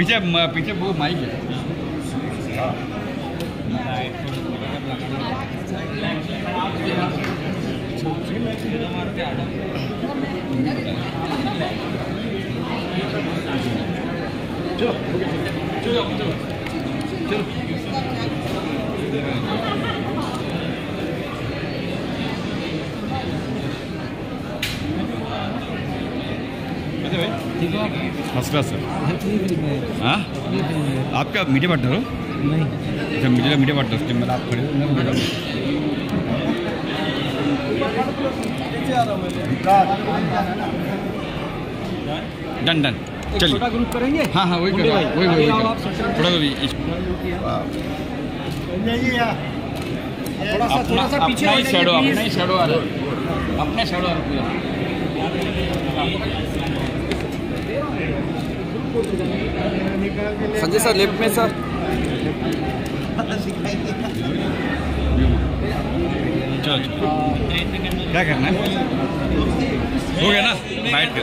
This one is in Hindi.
पीछे पीछे वो माइक है। First class sir. हाँ? आप क्या मीडिया पार्टनर हो? नहीं। अच्छा मीडिया मीडिया पार्टनर टीम में आप खड़े हो। डन डन चलिए। छोटा ग्रुप करेंगे? हाँ हाँ वही करो वही वही आगे वही थोड़ा सा थोड़ा थोड़ा पीछे हो जाइए, अपना शैडो आ रहा है। अपना शैडो आ रहा है पूरा। संजय सर लेफ़्ट में सर। क्या करना है? हो गया ना? बैठ कर